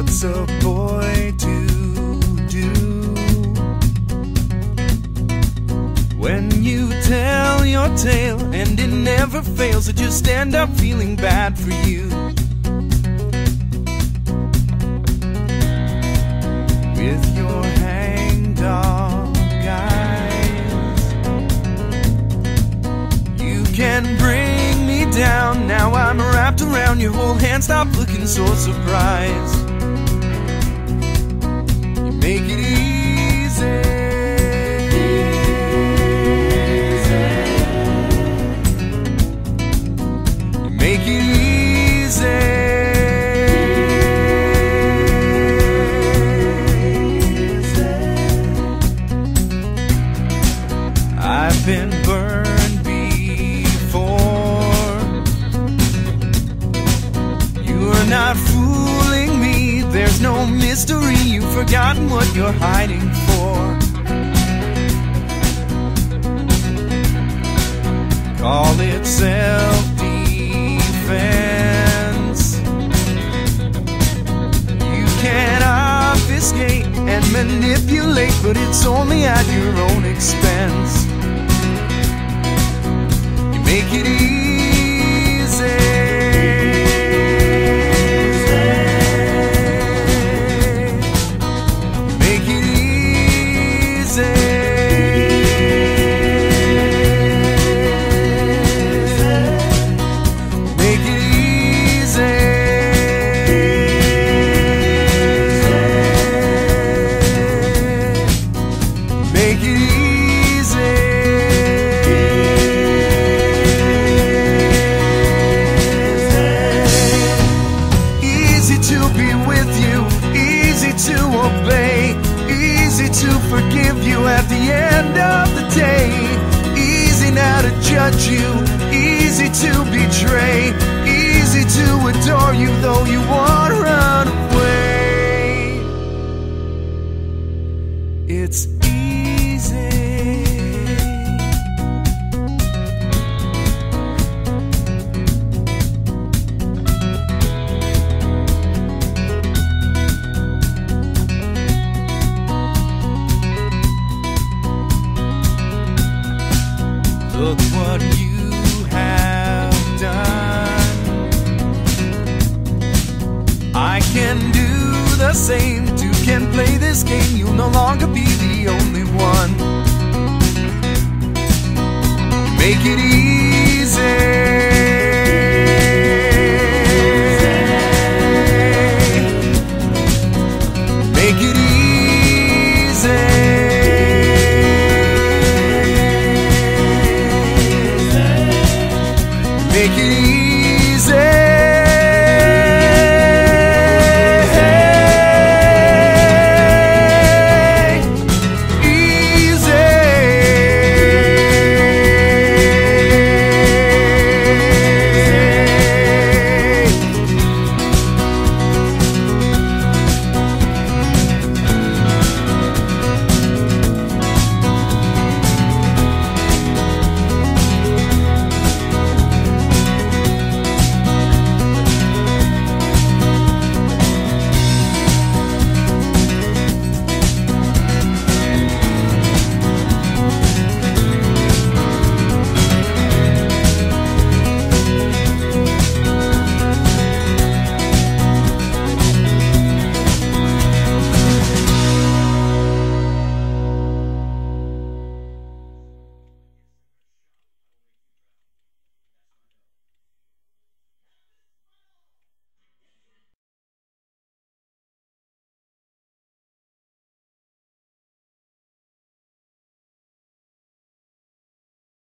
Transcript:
what's a boy to do? When you tell your tale and it never fails, to just end up feeling bad for you. With your hangdog eyes, you can bring me down. Now I'm wrapped around your whole hand. Stop looking so surprised. Make it easy. Make it easy. I've been burned No mystery. You've forgotten what you're hiding for. Call it self defense. You can obfuscate and manipulate, but it's only at your own expense. You make it easy. Obey, easy to forgive you at the end of the day. Easy now to judge you, easy to betray, easy to adore you though you want Look what you have done. I can do the same. Two can play this game. You'll no longer be the only one. Make it easy.